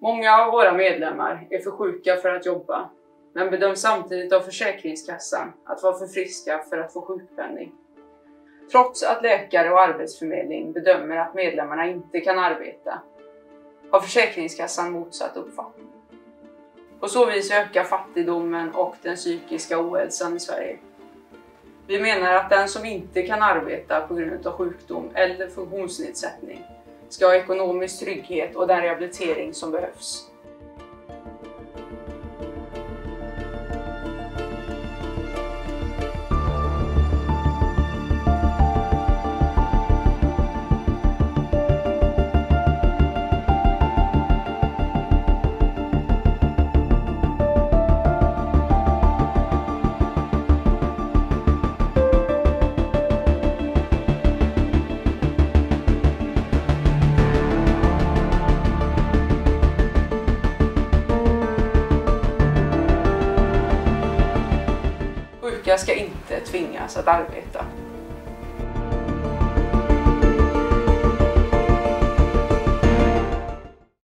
Många av våra medlemmar är för sjuka för att jobba, men bedöms samtidigt av Försäkringskassan att vara för friska för att få sjukpenning. Trots att läkare och Arbetsförmedling bedömer att medlemmarna inte kan arbeta, har Försäkringskassan motsatt uppfattning. På så vis ökar fattigdomen och den psykiska ohälsan i Sverige. Vi menar att den som inte kan arbeta på grund av sjukdom eller funktionsnedsättning ska ha ekonomisk trygghet och den rehabilitering som behövs. Sjuka ska inte tvingas att arbeta.